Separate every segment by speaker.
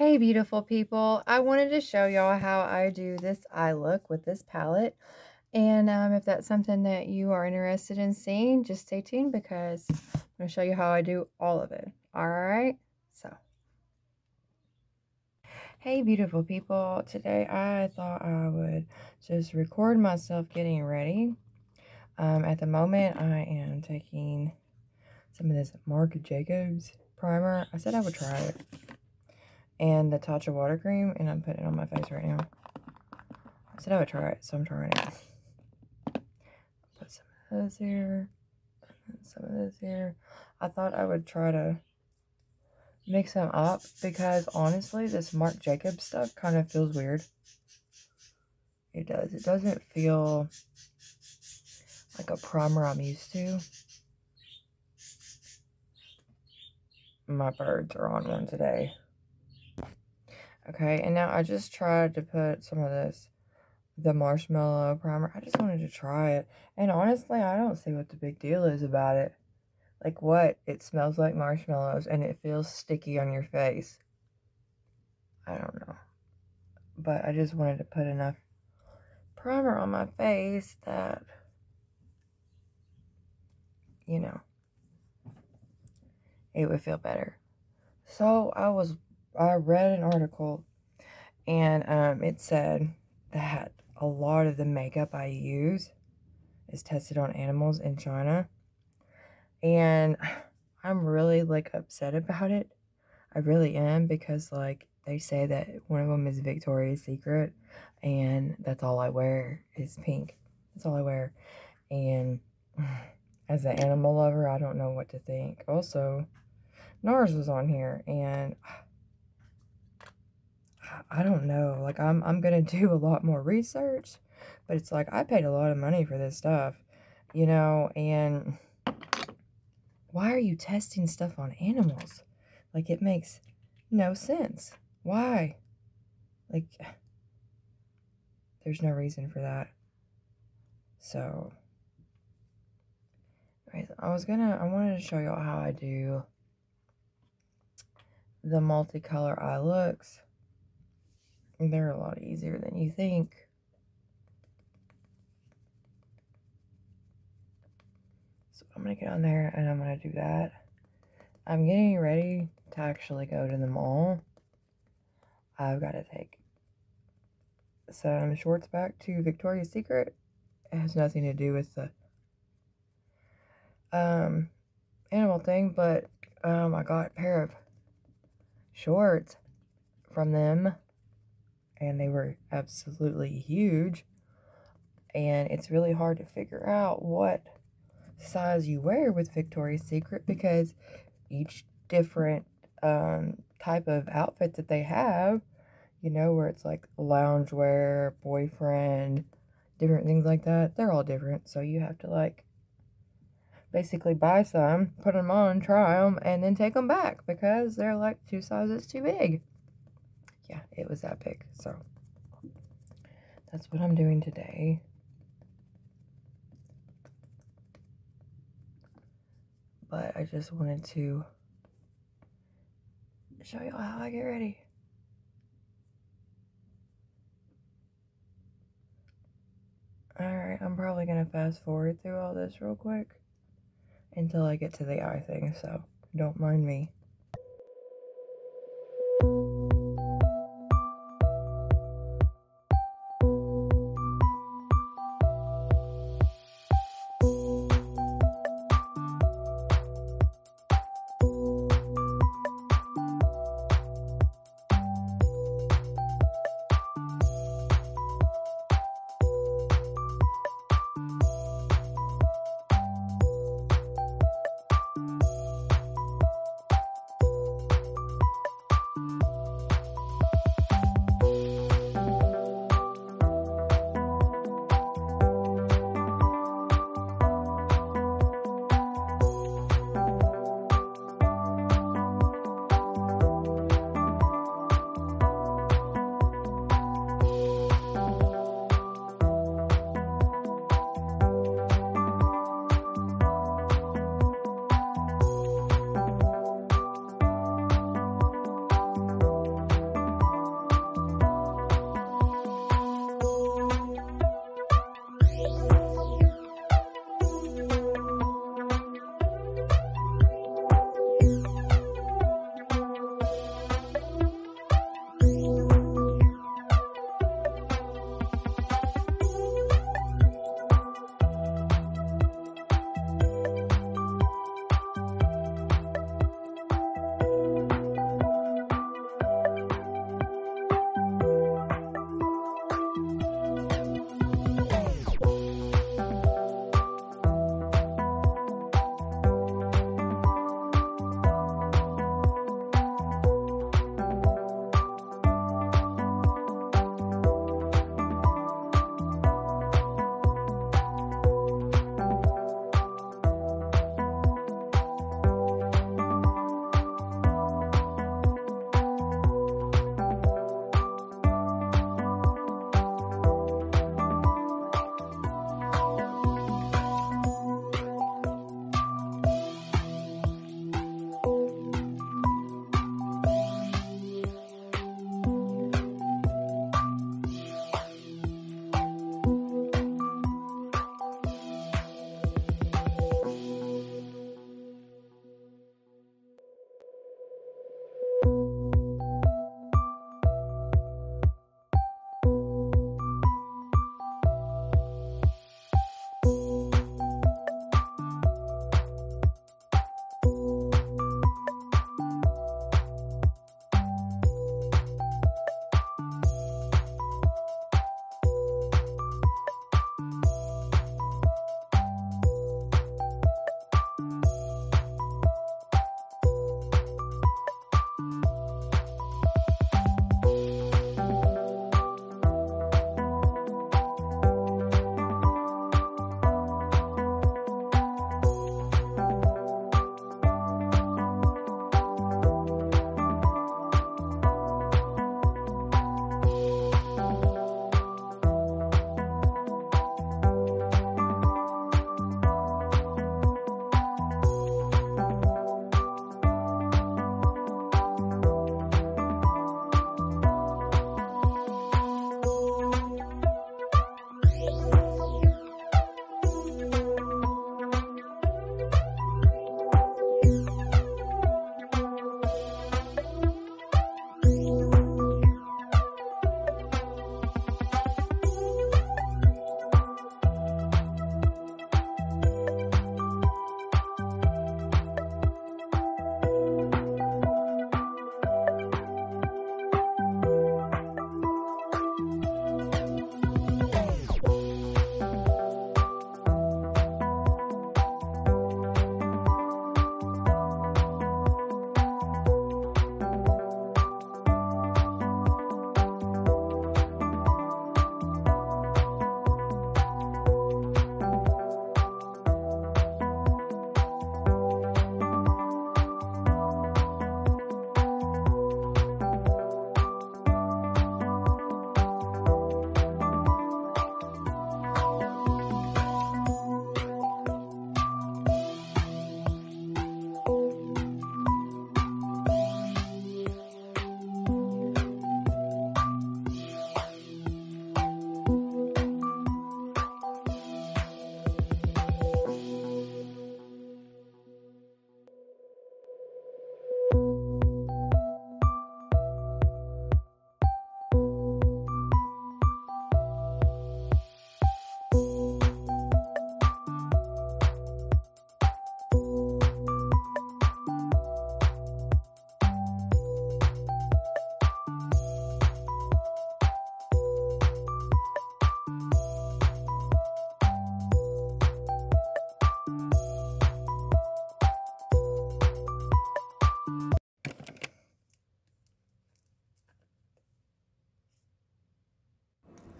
Speaker 1: Hey beautiful people, I wanted to show y'all how I do this eye look with this palette. And um, if that's something that you are interested in seeing, just stay tuned because I'm going to show you how I do all of it. Alright, so. Hey beautiful people, today I thought I would just record myself getting ready. Um, at the moment I am taking some of this Marc Jacobs primer. I said I would try it and the Tatcha water cream, and I'm putting it on my face right now. I said I would try it, so I'm trying it. Put some of this here, some of this here. I thought I would try to mix them up because honestly, this Marc Jacobs stuff kind of feels weird. It does. It doesn't feel like a primer I'm used to. My birds are on one today. Okay, and now I just tried to put some of this, the marshmallow primer. I just wanted to try it. And honestly, I don't see what the big deal is about it. Like what? It smells like marshmallows and it feels sticky on your face. I don't know. But I just wanted to put enough primer on my face that, you know, it would feel better. So I was I read an article and um, it said that a lot of the makeup I use is tested on animals in China. And I'm really like upset about it. I really am because like they say that one of them is Victoria's Secret and that's all I wear is pink. That's all I wear. And as an animal lover, I don't know what to think. Also, NARS was on here and I don't know. Like I'm I'm gonna do a lot more research, but it's like I paid a lot of money for this stuff, you know, and why are you testing stuff on animals? Like it makes no sense. Why? Like there's no reason for that. So I was gonna I wanted to show y'all how I do the multicolor eye looks they're a lot easier than you think. So I'm going to get on there and I'm going to do that. I'm getting ready to actually go to the mall. I've got to take some shorts back to Victoria's Secret. It has nothing to do with the um, animal thing, but um, I got a pair of shorts from them and they were absolutely huge. And it's really hard to figure out what size you wear with Victoria's Secret because each different um, type of outfit that they have, you know, where it's like loungewear, boyfriend, different things like that, they're all different. So you have to like basically buy some, put them on, try them, and then take them back because they're like two sizes too big yeah, it was big. So that's what I'm doing today. But I just wanted to show y'all how I get ready. Alright, I'm probably going to fast forward through all this real quick until I get to the eye thing, so don't mind me.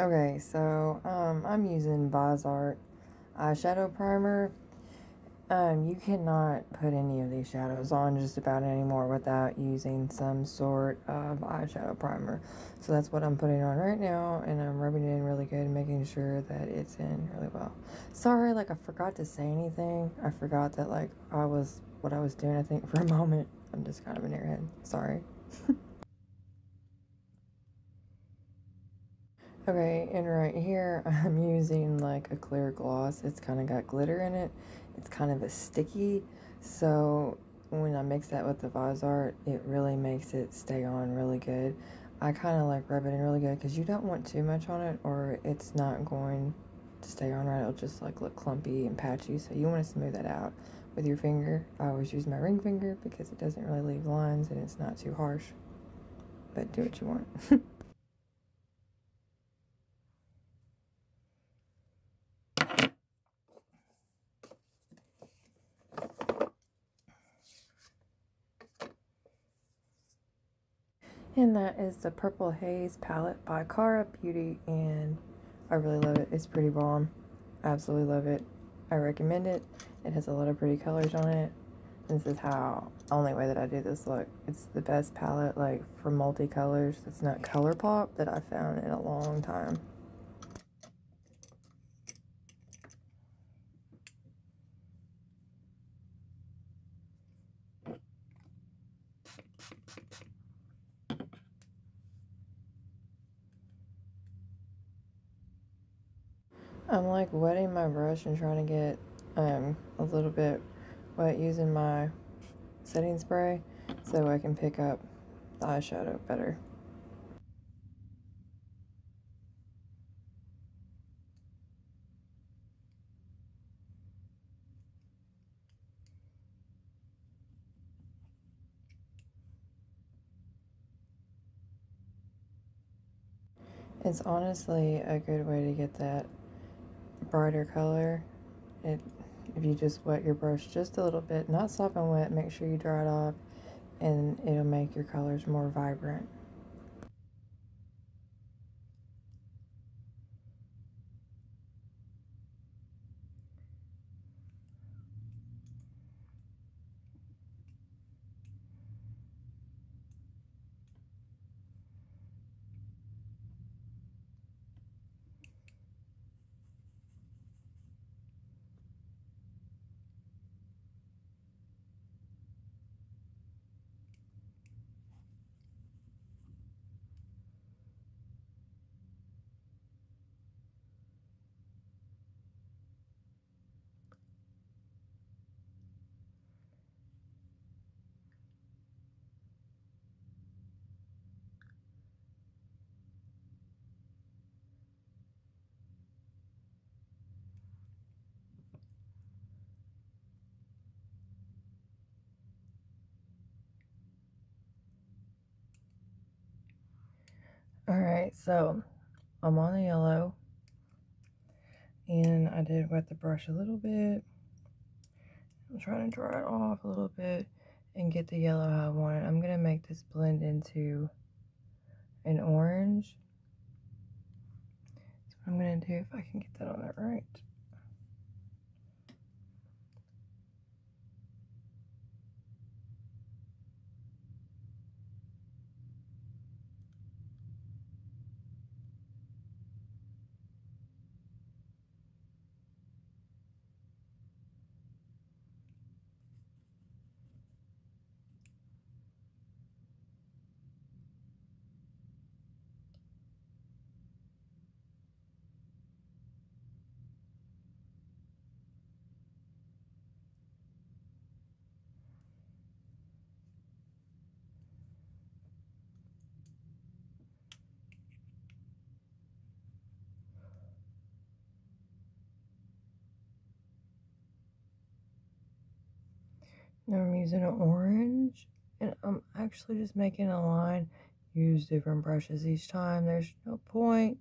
Speaker 1: Okay, so um, I'm using Vizart eyeshadow primer. Um, you cannot put any of these shadows on just about anymore without using some sort of eyeshadow primer. So that's what I'm putting on right now, and I'm rubbing it in really good, making sure that it's in really well. Sorry, like I forgot to say anything. I forgot that like I was what I was doing. I think for a moment, I'm just kind of an airhead. Sorry. Okay, and right here I'm using like a clear gloss. It's kind of got glitter in it. It's kind of a sticky, so when I mix that with the Vizart, it really makes it stay on really good. I kind of like rub it in really good because you don't want too much on it or it's not going to stay on right. It'll just like look clumpy and patchy, so you want to smooth that out with your finger. I always use my ring finger because it doesn't really leave lines and it's not too harsh, but do what you want. And that is the Purple Haze palette by Kara Beauty, and I really love it. It's pretty bomb. Absolutely love it. I recommend it. It has a lot of pretty colors on it. This is how, only way that I do this look. It's the best palette, like, for multicolors. It's not ColourPop that I found in a long time. I'm like wetting my brush and trying to get um, a little bit wet using my setting spray so I can pick up the eyeshadow better. It's honestly a good way to get that brighter color. It if you just wet your brush just a little bit, not and wet, make sure you dry it off and it'll make your colors more vibrant. Alright, so I'm on the yellow and I did wet the brush a little bit. I'm trying to dry it off a little bit and get the yellow how I want it. I'm going to make this blend into an orange. That's what I'm going to do if I can get that on there right. Now I'm using an orange and I'm actually just making a line. Use different brushes each time. There's no point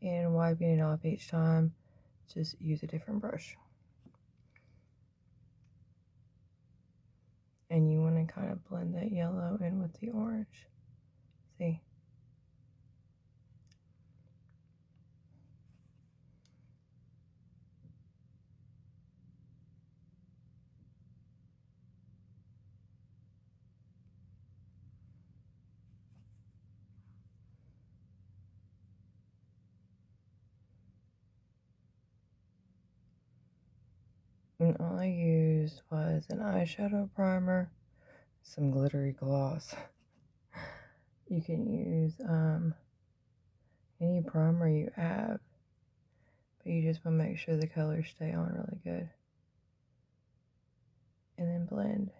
Speaker 1: in wiping it off each time. Just use a different brush. And you want to kind of blend that yellow in with the orange. See? And all I used was an eyeshadow primer, some glittery gloss. you can use um, any primer you have, but you just want to make sure the colors stay on really good. And then blend.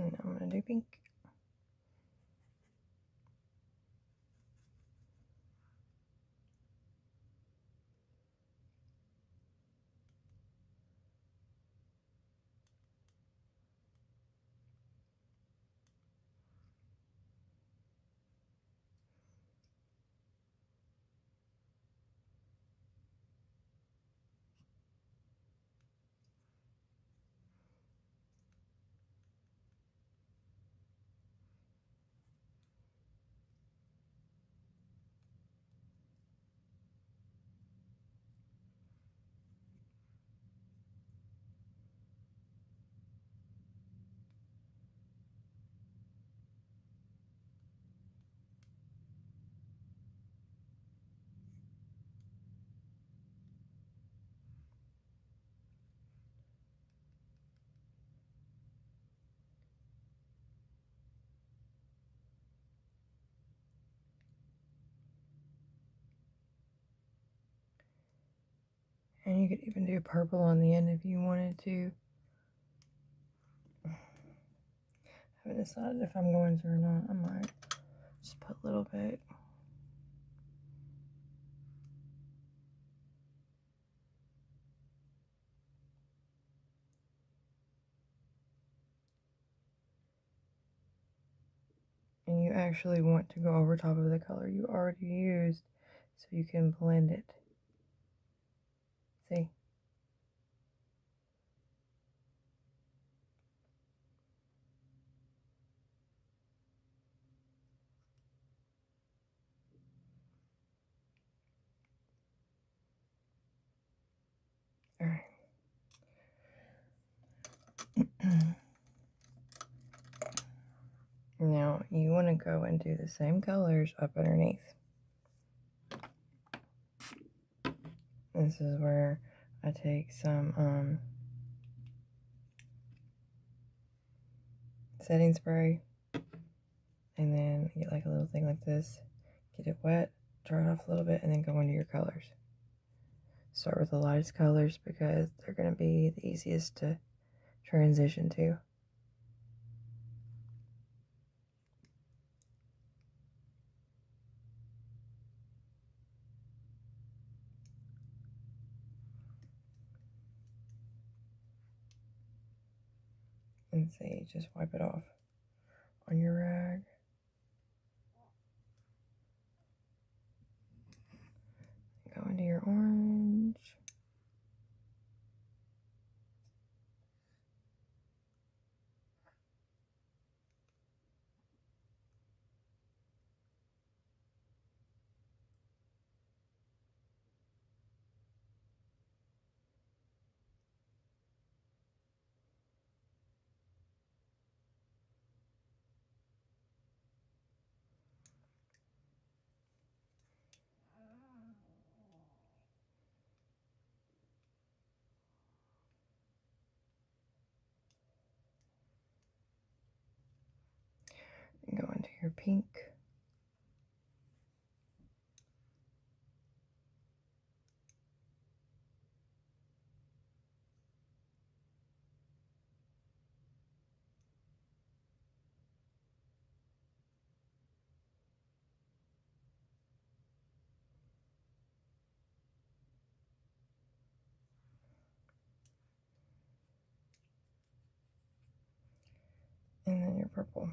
Speaker 1: And I'm gonna do pink. And you could even do purple on the end if you wanted to. I haven't decided if I'm going to or not. I might just put a little bit. And you actually want to go over top of the color you already used so you can blend it. See? All right. now you want to go and do the same colors up underneath. This is where I take some um, setting spray and then get like a little thing like this. Get it wet, dry it off a little bit, and then go into your colors. Start with the lightest colors because they're going to be the easiest to transition to. And just wipe it off on your rag. Go into your orange. And go into your pink. And then your purple.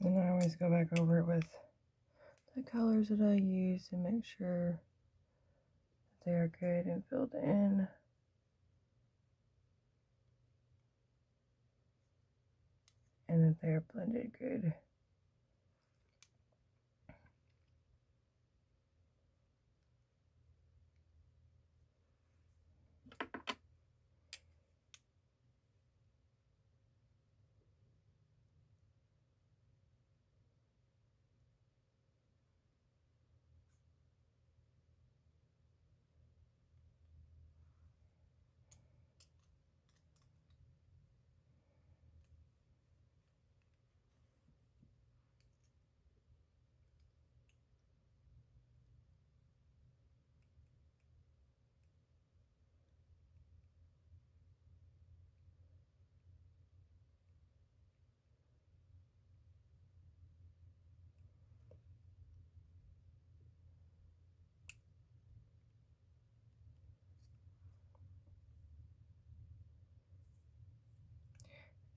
Speaker 1: And I always go back over it with the colors that I use to make sure that they are good and filled in. And that they are blended good.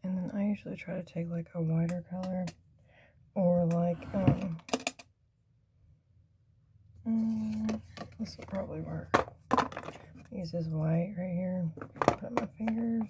Speaker 1: And then I usually try to take like a whiter color or like, um, mm, this will probably work. Use this white right here, put my fingers.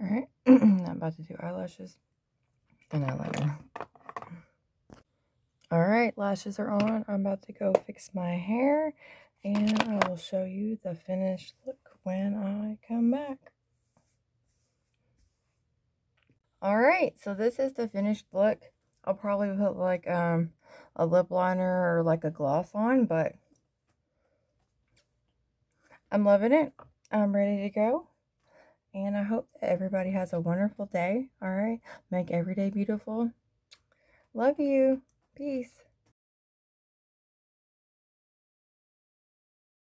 Speaker 1: All right, I'm about to do eyelashes and eyeliner. All right, lashes are on. I'm about to go fix my hair and I will show you the finished look when I come back. All right, so this is the finished look. I'll probably put like um a lip liner or like a gloss on, but I'm loving it. I'm ready to go. And I hope that everybody has a wonderful day. All right. Make every day beautiful. Love you. Peace.